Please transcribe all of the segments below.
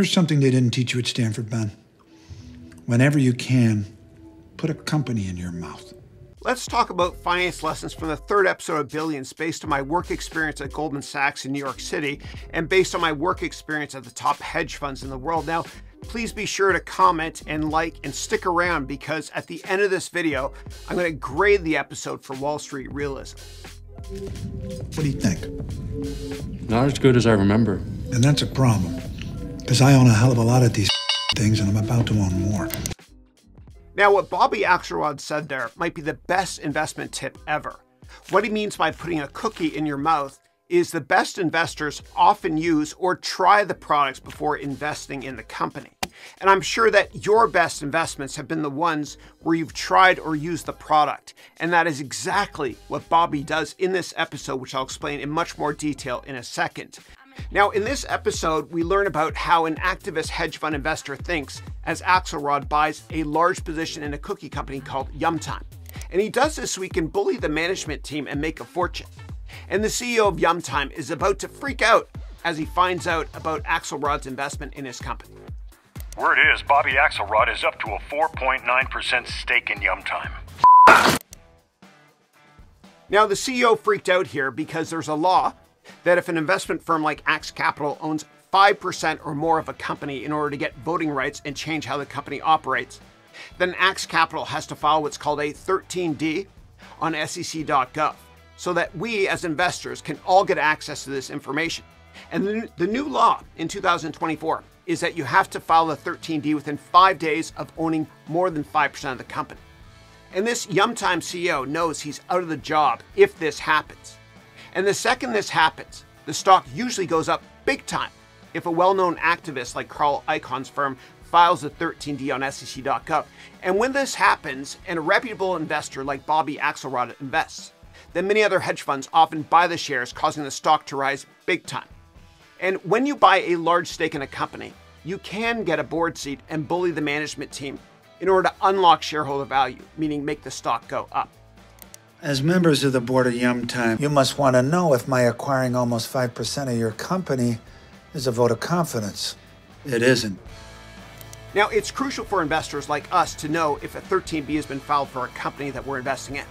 Here's something they didn't teach you at Stanford, Ben. Whenever you can, put a company in your mouth. Let's talk about finance lessons from the third episode of Billions based on my work experience at Goldman Sachs in New York City and based on my work experience at the top hedge funds in the world. Now, please be sure to comment and like and stick around because at the end of this video, I'm going to grade the episode for Wall Street realism. What do you think? Not as good as I remember. And that's a problem, because I own a hell of a lot of these things and I'm about to own more. Now, what Bobby Axelrod said there might be the best investment tip ever. What he means by putting a cookie in your mouth is the best investors often use or try the products before investing in the company. And I'm sure that your best investments have been the ones where you've tried or used the product. And that is exactly what Bobby does in this episode, which I'll explain in much more detail in a second. Now, in this episode, we learn about how an activist hedge fund investor thinks as Axelrod buys a large position in a cookie company called Yumtime. And he does this so he can bully the management team and make a fortune. And the CEO of Yumtime is about to freak out as he finds out about Axelrod's investment in his company. Word is Bobby Axelrod is up to a 4.9% stake in Yumtime. Now, the CEO freaked out here because there's a law that if an investment firm like Axe Capital owns 5% or more of a company in order to get voting rights and change how the company operates, then Axe Capital has to file what's called a 13D on SEC.gov so that we as investors can all get access to this information. And the, new law in 2024 is that you have to file the 13D within five days of owning more than 5% of the company. And this Yumtime CEO knows he's out of the job if this happens. And the second this happens, the stock usually goes up big time if a well-known activist like Carl Icahn's firm files a 13D on SEC.gov. And when this happens, and a reputable investor like Bobby Axelrod invests, then many other hedge funds often buy the shares, causing the stock to rise big time. And when you buy a large stake in a company, you can get a board seat and bully the management team in order to unlock shareholder value, meaning make the stock go up. As members of the board of Yum Time, you must want to know if my acquiring almost 5% of your company is a vote of confidence. It isn't. Now, it's crucial for investors like us to know if a 13D has been filed for a company that we're investing in.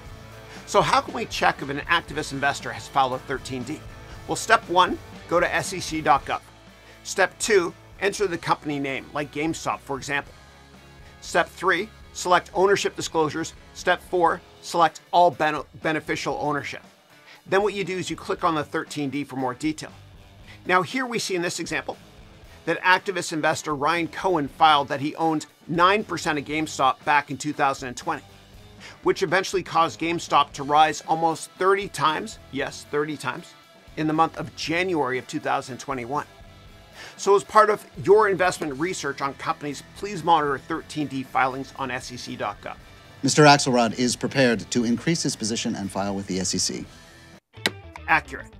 So, how can we check if an activist investor has filed a 13D? Well, step one, go to sec.gov. Step two, enter the company name, like GameStop, for example. Step three, select ownership disclosures. Step four, select all ben beneficial ownership. Then what you do is you click on the 13D for more detail. Now here we see in this example that activist investor Ryan Cohen filed that he owned 9% of GameStop back in 2020, which eventually caused GameStop to rise almost 30 times, yes, 30 times, in the month of January of 2021. So as part of your investment research on companies, please monitor 13D filings on sec.gov. Mr. Axelrod is prepared to increase his position and file with the SEC. Accurate.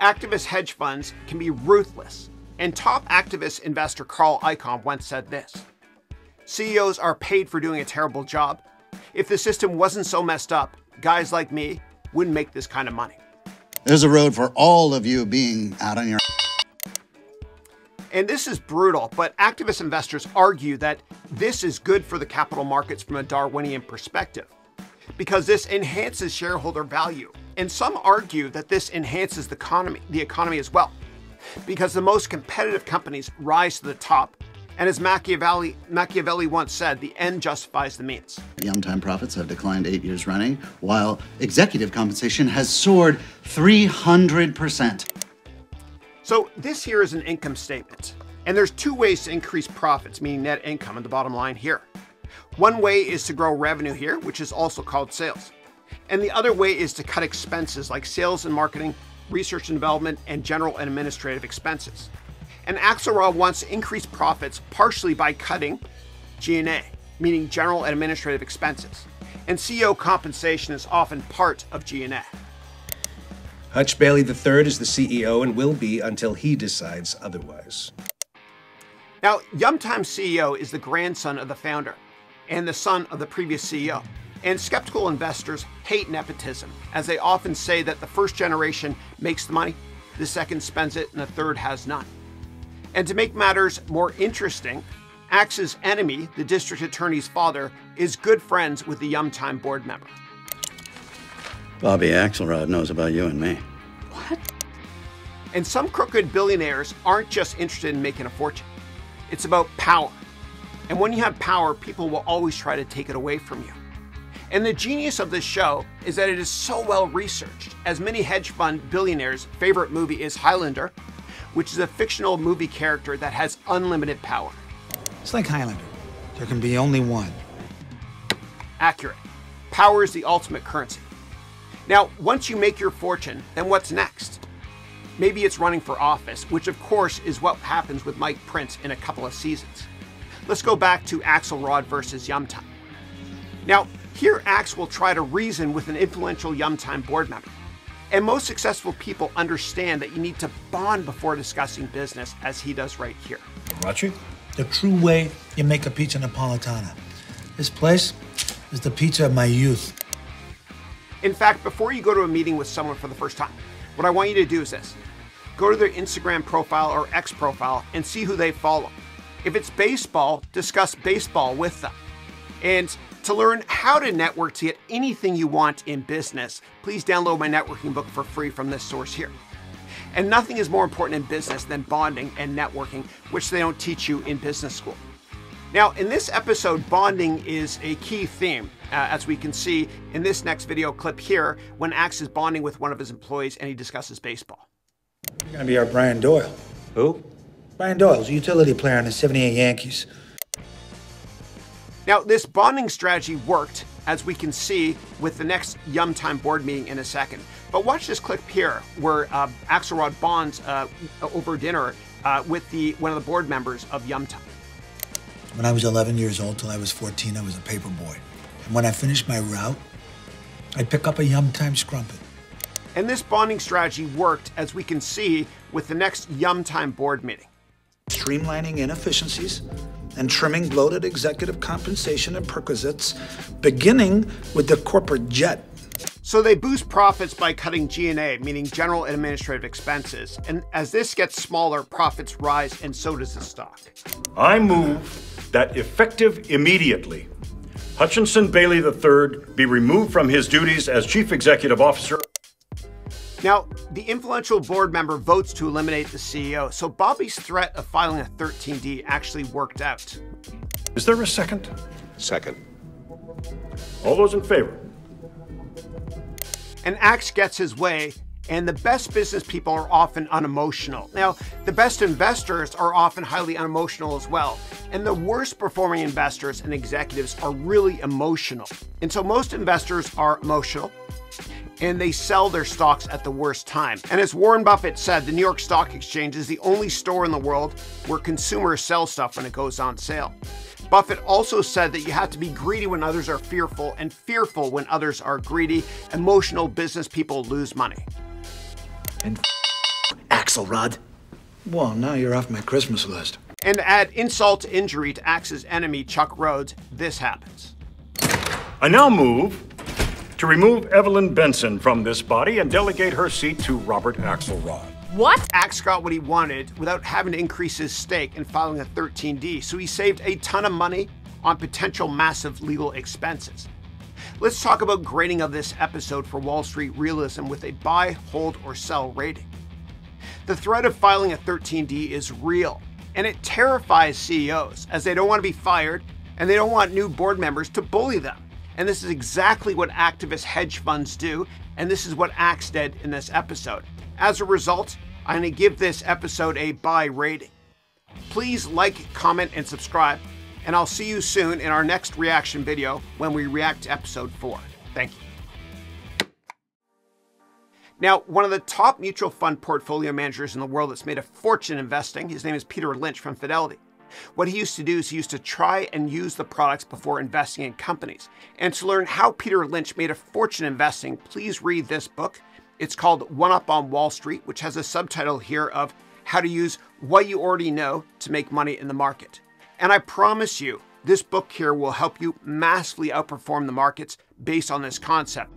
Activist hedge funds can be ruthless, and top activist investor Carl Icahn once said this CEOs are paid for doing a terrible job. If the system wasn't so messed up, guys like me wouldn't make this kind of money. There's a road for all of you being out on your. And this is brutal, but activist investors argue that this is good for the capital markets from a Darwinian perspective because this enhances shareholder value. And some argue that this enhances the economy, the economy as well, because the most competitive companies rise to the top. And as Machiavelli, Machiavelli once said, the end justifies the means. Yumtime profits have declined eight years running, while executive compensation has soared 300%. So this here is an income statement. And there's two ways to increase profits, meaning net income and the bottom line here. One way is to grow revenue here, which is also called sales. And the other way is to cut expenses like sales and marketing, research and development, and general and administrative expenses. And Axelrod wants to increase profits partially by cutting G&A, meaning general and administrative expenses. And CEO compensation is often part of G&A. Hutch Bailey III is the CEO and will be until he decides otherwise. Now, Yumtime CEO is the grandson of the founder and the son of the previous CEO. And skeptical investors hate nepotism, as they often say that the first generation makes the money, the second spends it, and the third has none. And to make matters more interesting, Axe's enemy, the district attorney's father, is good friends with the Yumtime board member. Bobby Axelrod knows about you and me. What? And some crooked billionaires aren't just interested in making a fortune. It's about power. And when you have power, people will always try to take it away from you. And the genius of this show is that it is so well researched, as many hedge fund billionaires' favorite movie is Highlander, which is a fictional movie character that has unlimited power. It's like Highlander. There can be only one. Accurate. Power is the ultimate currency. Now, once you make your fortune, then what's next? Maybe it's running for office, which of course is what happens with Mike Prince in a couple of seasons. Let's go back to Axelrod versus Yum Time. Now, here Axe will try to reason with an influential Yum Time board member. And most successful people understand that you need to bond before discussing business, as he does right here. Rachi? The true way you make a pizza Napolitana. This place is the pizza of my youth. In fact, before you go to a meeting with someone for the first time, what I want you to do is this go to their Instagram profile or X profile and see who they follow. If it's baseball, discuss baseball with them. And to learn how to network to get anything you want in business, please download my networking book for free from this source here. And nothing is more important in business than bonding and networking, which they don't teach you in business school. Now, in this episode, bonding is a key theme, uh, as we can see in this next video clip here, when Axe is bonding with one of his employees and he discusses baseball. You're gonna be our Brian Doyle. Who? Brian Doyle's a utility player on the 78 Yankees. Now, this bonding strategy worked, as we can see with the next Yum Time board meeting in a second. But watch this clip here, where uh, Axelrod bonds uh, over dinner uh, with the one of the board members of Yum Time. When I was 11 years old till I was 14, I was a paper boy. And when I finished my route, I'd pick up a Yum Time Scrumpet. And this bonding strategy worked, as we can see with the next Yum Time board meeting. Streamlining inefficiencies and trimming bloated executive compensation and perquisites, beginning with the corporate jet. So they boost profits by cutting G&A, meaning general and administrative expenses. And as this gets smaller, profits rise and so does the stock. I move that effective immediately, Hutchinson Bailey III be removed from his duties as Chief Executive Officer. Now, the influential board member votes to eliminate the CEO, so Bobby's threat of filing a 13D actually worked out. Is there a second? Second. All those in favor? And Axe gets his way, and the best business people are often unemotional. Now, the best investors are often highly unemotional as well. And the worst performing investors and executives are really emotional. And so most investors are emotional and they sell their stocks at the worst time. And as Warren Buffett said, the New York Stock Exchange is the only store in the world where consumers sell stuff when it goes on sale. Buffett also said that you have to be greedy when others are fearful and fearful when others are greedy. Emotional business people lose money. And Axelrod. Well, now you're off my Christmas list. And add insult to injury to Axe's enemy, Chuck Rhoades, this happens. I now move to remove Evelyn Benson from this body and delegate her seat to Robert Axelrod. What? Axe got what he wanted without having to increase his stake and filing a 13D, so he saved a ton of money on potential massive legal expenses. Let's talk about grading of this episode for Wall Street Realism with a buy, hold, or sell rating. The threat of filing a 13D is real, and it terrifies CEOs as they don't want to be fired and they don't want new board members to bully them. And this is exactly what activist hedge funds do, and this is what Axe did in this episode. As a result, I'm going to give this episode a buy rating. Please like, comment, and subscribe, and I'll see you soon in our next reaction video when we react to episode 4. Thank you. Now, one of the top mutual fund portfolio managers in the world that's made a fortune investing, his name is Peter Lynch from Fidelity. What he used to do is he used to try and use the products before investing in companies. And to learn how Peter Lynch made a fortune investing, please read this book. It's called One Up on Wall Street, which has a subtitle here of How to Use What You Already Know to Make Money in the Market. And I promise you, this book here will help you massively outperform the markets based on this concept.